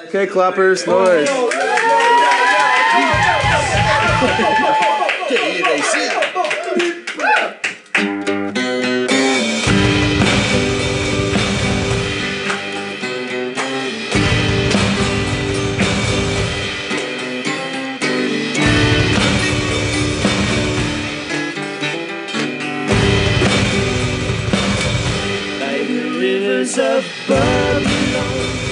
Okay, clappers, noise. by the rivers of Babylon,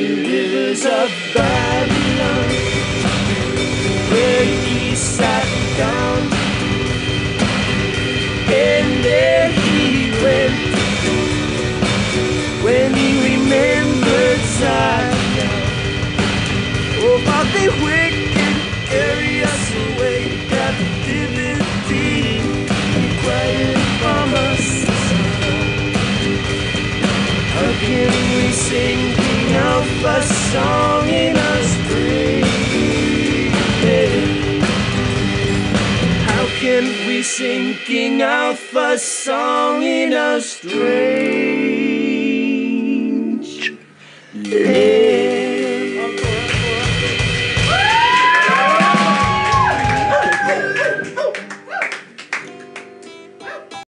by the rivers of of a song in a spring? How can we sing of a song in a strange land?